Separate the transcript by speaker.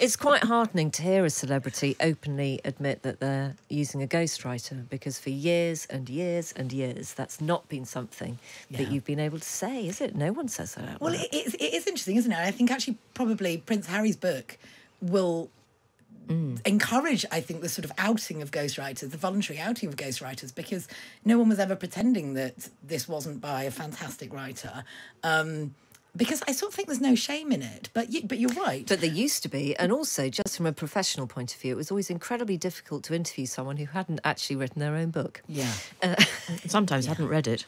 Speaker 1: It's quite heartening to hear a celebrity openly admit that they're using a ghostwriter because for years and years and years, that's not been something that you've been able to say, is it? No one says that out
Speaker 2: Well,
Speaker 1: loud.
Speaker 2: it, it's, interesting, isn't it? I think actually probably Prince Harry's book will encourage, I think, the sort of outing of ghostwriters, the voluntary outing of ghostwriters, because no one was ever pretending that this wasn't by a fantastic writer. Um, because I sort of think there's no shame in it, but you, but you're right.
Speaker 1: But there used to be, and also just from a professional point of view, it was always incredibly difficult to interview someone who hadn't actually written their own book.
Speaker 2: yeah.
Speaker 3: Uh, Sometimes hadn't read it.